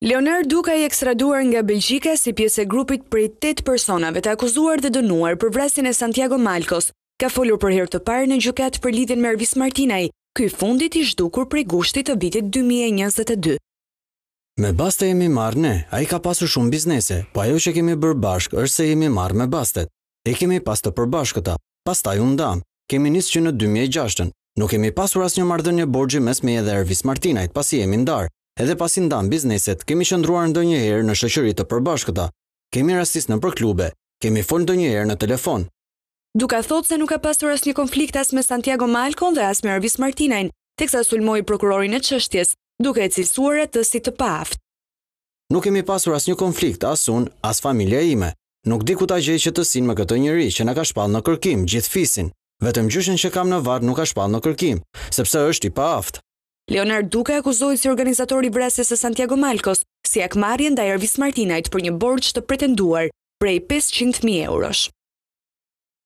Leonard Duka i ekstraduar nga Belgjika si pjesë e grupit prej tetë personave të akuzuar dhe dënuar për vrasjen e Santiago Malkos, ka folur për herë të parë në gjykatë për lidhjen me Ervis Martinaj, ky i fundit i zhdukur prej gushtit të vitit dy mijë e njëzet e dy. Me baste jemi marrë ne, ai ka pasur shumë biznese, po ajo që kemi bërë bashkë është se jemi marrë me bastet. E kemi pas të përbashkëta, pastaj u ndamë. Kemi nis që në dy mijë e gjashtën. Nuk kemi pasur asnjë marrëdhënie borxhi mes meje dhe Ervis Martinajt, pasi jemi ndarë. Edhe pasi ndamë bizneset, kemi qëndruar ndonjëherë në shoqëri të përbashkëta. Kemi rastis nëpër klube. Kemi fol ndonjëherë në telefon. Duka thotë se nuk ka pasur asnjë konflikt as me Santiago Malkon dhe as me Ervis Martinajn, teksa sulmoi prokurorin e çështjes, duke e cilësuar atë si të paaftë. Nuk kemi pasur asnjë konflikt, as unë, as familja ime. Nuk di ku ta gjej qetësinë me këtë njeri që na ka shpall në kërkim gjithë fisin. Vetëm gjyshen që kam në varr nuk ka shpall në kërkim, sepse është i paaftë. Leonard Duka akuzohet si organizatori i vrasjes së Santiago Malkos, si hakmarrje ndaj Ervis Martinajt për një borxh të pretenduar prej pesëqind mijë eurosh.